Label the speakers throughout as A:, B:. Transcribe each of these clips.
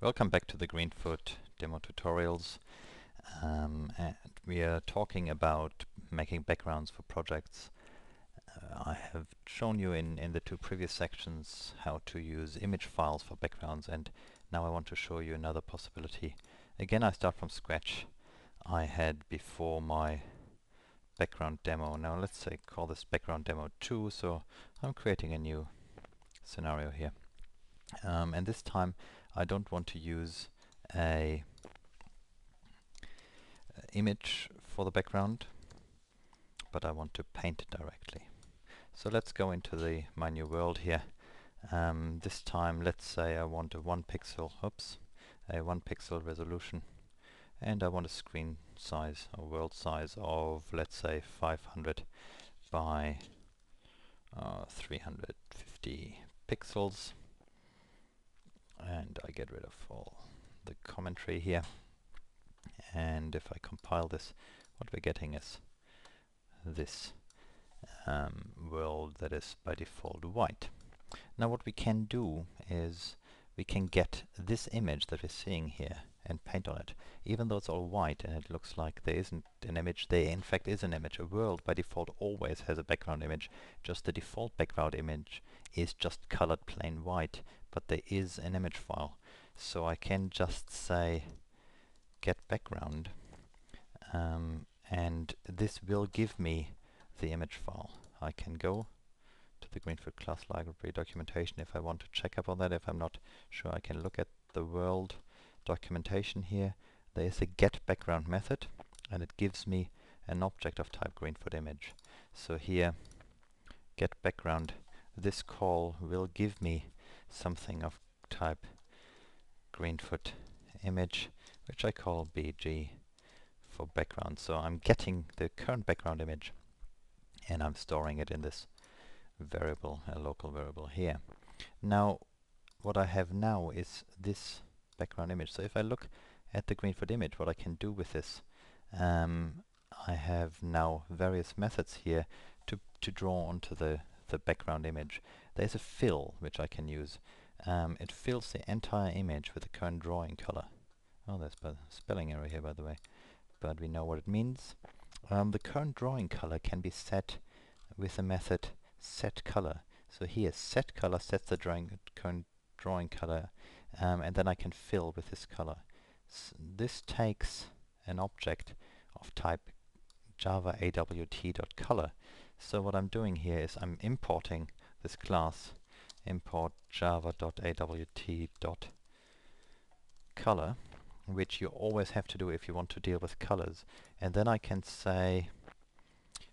A: Welcome back to the Greenfoot demo tutorials um, and we are talking about making backgrounds for projects. Uh, I have shown you in, in the two previous sections how to use image files for backgrounds and now I want to show you another possibility. Again I start from scratch. I had before my background demo. Now let's say call this background demo 2 so I'm creating a new scenario here. Um, and this time I don't want to use a image for the background but I want to paint it directly. So let's go into the my new world here. Um, this time let's say I want a one pixel, oops, a one pixel resolution and I want a screen size a world size of let's say 500 by uh, 350 pixels and I get rid of all the commentary here and if I compile this what we're getting is this um, world that is by default white. Now what we can do is we can get this image that we're seeing here and paint on it. Even though it's all white and it looks like there isn't an image, there in fact is an image. A world by default always has a background image, just the default background image is just colored plain white, but there is an image file. So I can just say get background um, and this will give me the image file. I can go to the Greenfoot class library documentation if I want to check up on that. If I'm not sure, I can look at the world documentation here. There is a get background method and it gives me an object of type Greenfoot image. So here, get background, this call will give me something of type Greenfoot image which I call BG for background. So I'm getting the current background image and I'm storing it in this variable, a local variable here. Now what I have now is this background image. So if I look at the Greenfoot image, what I can do with this, um, I have now various methods here to, to draw onto the, the background image. There's a fill which I can use. Um, it fills the entire image with the current drawing color. Oh, there's a spelling error here, by the way. But we know what it means. Um, the current drawing color can be set with the method set color. So here, set color sets the drawing current drawing color, um, and then I can fill with this color. S this takes an object of type java awt.color. So what I'm doing here is I'm importing this class import java.awt.color which you always have to do if you want to deal with colors. And then I can say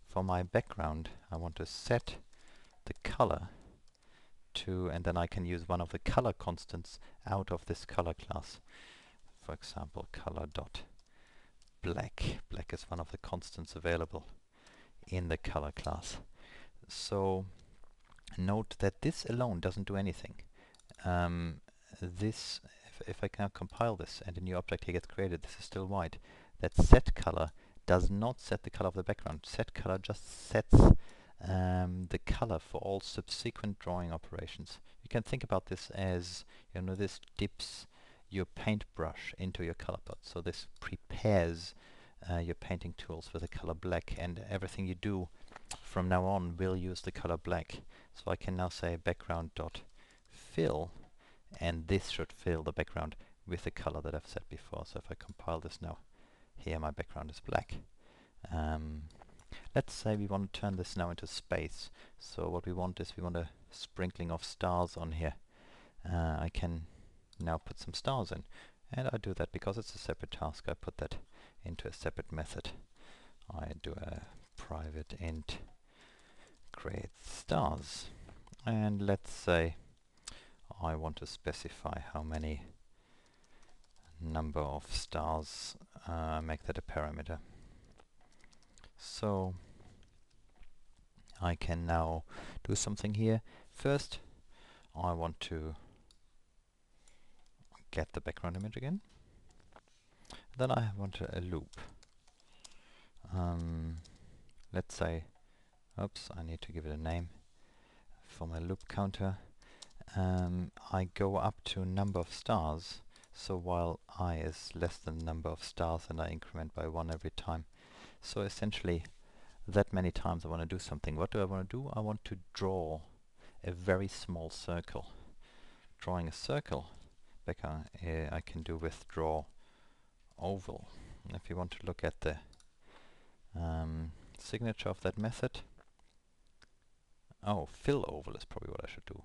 A: for my background I want to set the color to and then I can use one of the color constants out of this color class. For example color dot black. Black is one of the constants available in the color class. So note that this alone doesn't do anything. Um, this if, if I now compile this and a new object here gets created, this is still white. That set color does not set the color of the background. Set color just sets um, the color for all subsequent drawing operations. You can think about this as, you know, this dips your paintbrush into your color pot. So this prepares uh, your painting tools with the color black and everything you do from now on will use the color black. So I can now say background dot fill and this should fill the background with the color that I've set before. So if I compile this now, here my background is black. Um, let's say we want to turn this now into space. So what we want is we want a sprinkling of stars on here. Uh, I can now put some stars in. And I do that because it's a separate task. I put that into a separate method. I do a private int create stars. And let's say I want to specify how many number of stars, uh, make that a parameter. So I can now do something here. First I want to get the background image again. Then I want a, a loop. Um, let's say, oops, I need to give it a name for my loop counter um, I go up to number of stars. So while i is less than number of stars and I increment by one every time. So essentially that many times I want to do something. What do I want to do? I want to draw a very small circle. Drawing a circle I, uh, I can do with draw oval. If you want to look at the um, signature of that method, oh, fill oval is probably what I should do.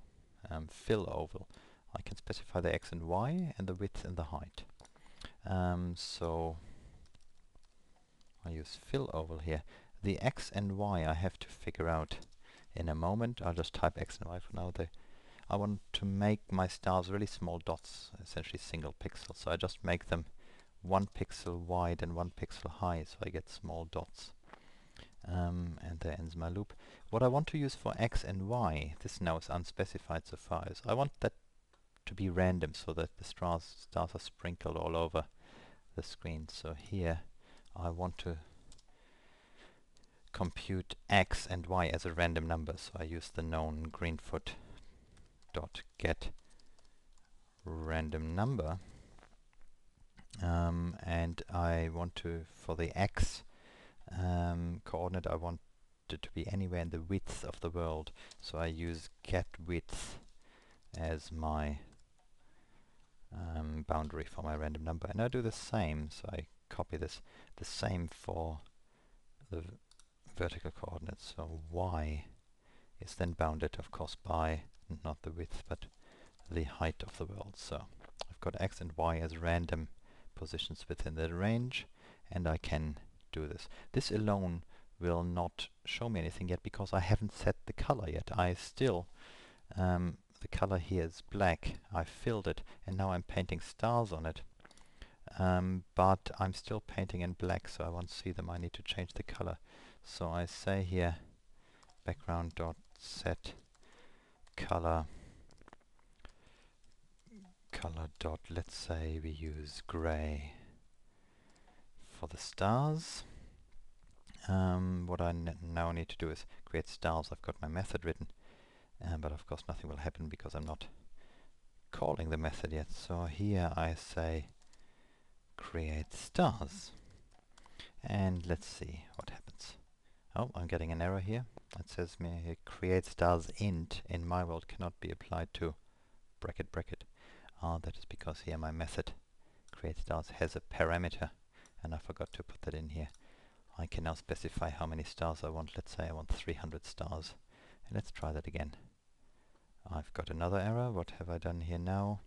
A: Um, fill oval. I can specify the x and y and the width and the height. Um, so I use fill oval here. The x and y I have to figure out in a moment. I'll just type x and y for now. The I want to make my stars really small dots, essentially single pixels. So I just make them one pixel wide and one pixel high, so I get small dots. Um, and there ends my loop. What I want to use for x and y, this now is unspecified so far, is I want that to be random so that the stars, stars are sprinkled all over the screen. So here I want to compute x and y as a random number, so I use the known greenfoot dot get random number um, and I want to for the x um, coordinate I want it to be anywhere in the width of the world. So I use get width as my um, boundary for my random number. And I do the same. So I copy this the same for the vertical coordinates. So y is then bounded of course by not the width, but the height of the world. So I've got x and y as random positions within the range, and I can do this. This alone will not show me anything yet because I haven't set the color yet. I still, um, the color here is black. I filled it, and now I'm painting stars on it. Um, but I'm still painting in black, so I won't see them. I need to change the color. So I say here background dot set color color dot let's say we use gray for the stars. Um, what I now need to do is create stars. I've got my method written um, but of course nothing will happen because I'm not calling the method yet. So here I say create stars. And let's see what happens. Oh I'm getting an error here. It says me create stars int in my world cannot be applied to bracket bracket. Ah, that is because here my method create stars has a parameter and I forgot to put that in here. I can now specify how many stars I want. Let's say I want 300 stars. And let's try that again. I've got another error. What have I done here now?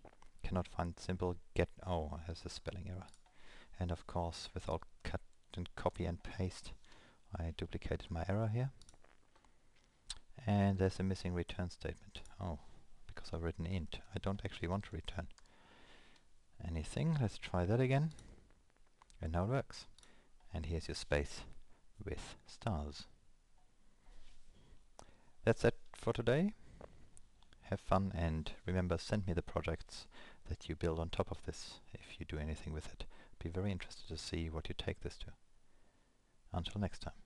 A: Cannot find symbol get. Oh, has a spelling error. And of course, with all cut and copy and paste, I duplicated my error here. And there's a missing return statement. Oh, because I've written int. I don't actually want to return anything. Let's try that again. And now it works. And here's your space with stars. That's it for today. Have fun and remember send me the projects that you build on top of this if you do anything with it. Be very interested to see what you take this to. Until next time.